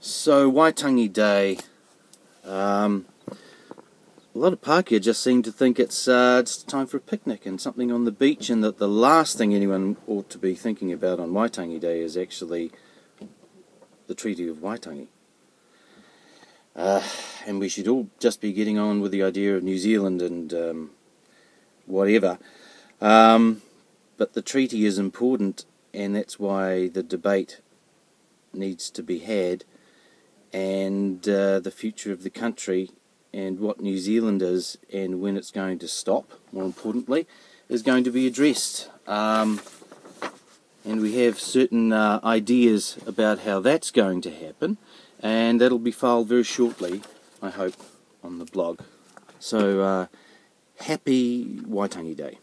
So Waitangi Day, um, a lot of Pākehā just seem to think it's uh, it's time for a picnic and something on the beach, and that the last thing anyone ought to be thinking about on Waitangi Day is actually the Treaty of Waitangi. Uh, and we should all just be getting on with the idea of New Zealand and um, whatever. Um, but the treaty is important, and that's why the debate needs to be had and uh, the future of the country and what New Zealand is and when it's going to stop, more importantly, is going to be addressed. Um, and we have certain uh, ideas about how that's going to happen, and that'll be filed very shortly, I hope, on the blog. So, uh, happy Waitangi Day.